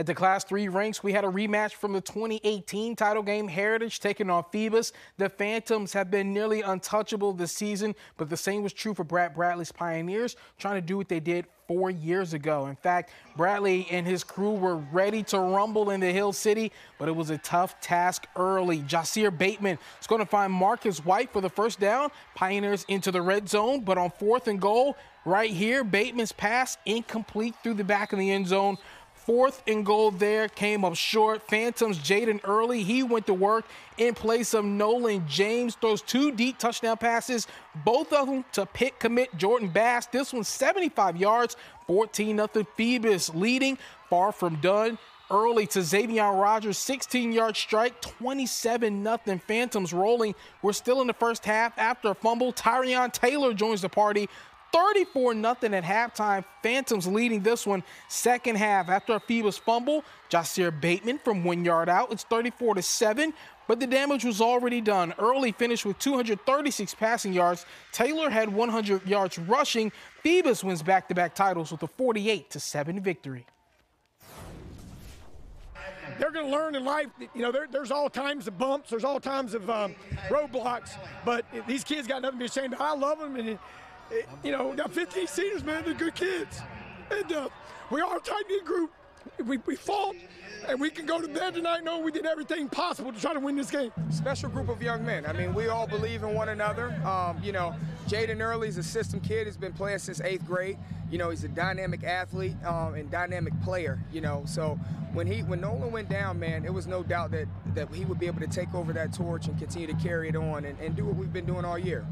At the Class 3 ranks, we had a rematch from the 2018 title game, Heritage taking on Phoebus. The Phantoms have been nearly untouchable this season, but the same was true for Brad Bradley's Pioneers, trying to do what they did four years ago. In fact, Bradley and his crew were ready to rumble in the Hill City, but it was a tough task early. Jasir Bateman is going to find Marcus White for the first down. Pioneers into the red zone, but on fourth and goal, right here, Bateman's pass incomplete through the back of the end zone Fourth and goal there came up short. Phantoms Jaden Early, he went to work in place of Nolan James. Throws two deep touchdown passes, both of them to Pitt commit Jordan Bass. This one 75 yards, 14 0 Phoebus leading, far from done. Early to Xavier Rogers, 16 yard strike, 27 0 Phantoms rolling. We're still in the first half after a fumble. Tyrion Taylor joins the party 34 0 at halftime. Phantoms leading this one second half after a Phoebus fumble. Jasir Bateman from one yard out. It's 34 to 7, but the damage was already done. Early finished with 236 passing yards. Taylor had 100 yards rushing. Phoebus wins back to back titles with a 48 to 7 victory they're going to learn in life. You know, there, there's all times of bumps, there's all kinds of um, roadblocks, but these kids got nothing to be ashamed of. I love them, and you know, got 15 seniors, man. They're good kids. And uh, we are a tight knit group. We, we fought, and we can go to bed tonight knowing we did everything possible to try to win this game. Special group of young men. I mean, we all believe in one another. Um, you know, Jaden Early is a system kid. He's been playing since eighth grade. You know, he's a dynamic athlete um, and dynamic player. You know, so when he when Nolan went down, man, it was no doubt that that he would be able to take over that torch and continue to carry it on and, and do what we've been doing all year.